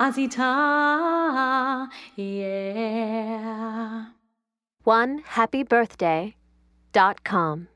Azita, yeah. One happy birthday dot com.